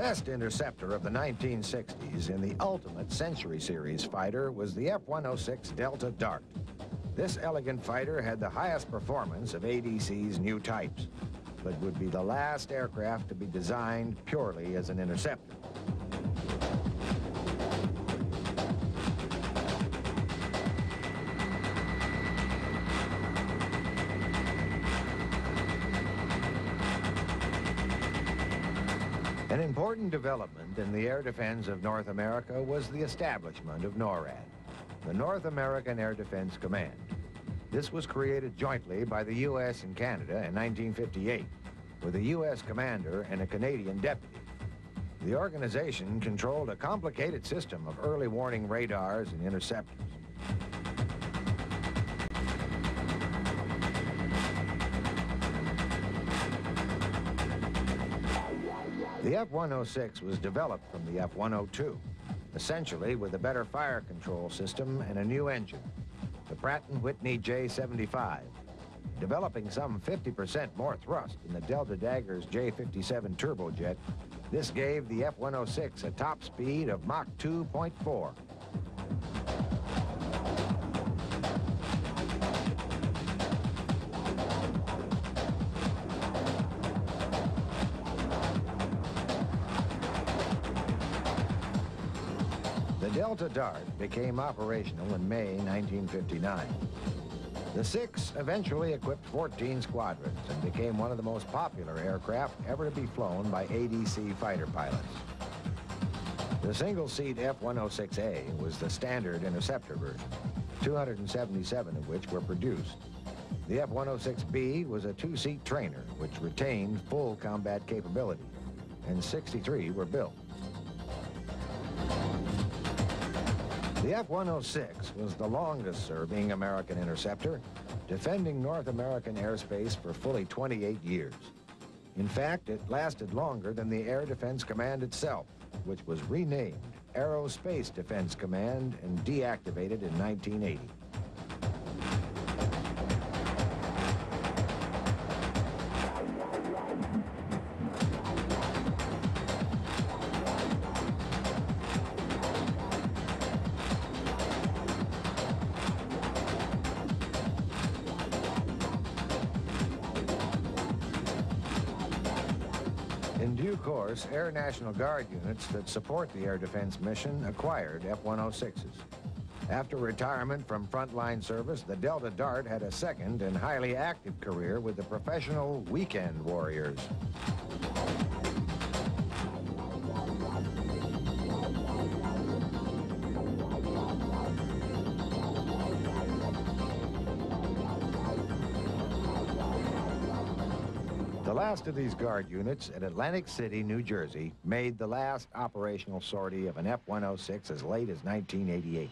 best interceptor of the 1960s in the ultimate Century Series fighter was the F-106 Delta Dart. This elegant fighter had the highest performance of ADC's new types, but would be the last aircraft to be designed purely as an interceptor. An important development in the air defense of North America was the establishment of NORAD, the North American Air Defense Command. This was created jointly by the U.S. and Canada in 1958, with a U.S. commander and a Canadian deputy. The organization controlled a complicated system of early warning radars and interceptors. The F-106 was developed from the F-102, essentially with a better fire control system and a new engine, the Pratt & Whitney J75, developing some 50% more thrust than the Delta Dagger's J57 turbojet. This gave the F-106 a top speed of Mach 2.4. Delta Dart became operational in May 1959. The six eventually equipped 14 squadrons and became one of the most popular aircraft ever to be flown by ADC fighter pilots. The single-seat F-106A was the standard interceptor version, 277 of which were produced. The F-106B was a two-seat trainer, which retained full combat capability, and 63 were built. The F-106 was the longest-serving American interceptor, defending North American airspace for fully 28 years. In fact, it lasted longer than the Air Defense Command itself, which was renamed Aerospace Defense Command and deactivated in 1980. Due course, Air National Guard units that support the air defense mission acquired F-106s. After retirement from frontline service, the Delta Dart had a second and highly active career with the professional Weekend Warriors. Last of these guard units at Atlantic City, New Jersey, made the last operational sortie of an F-106 as late as 1988.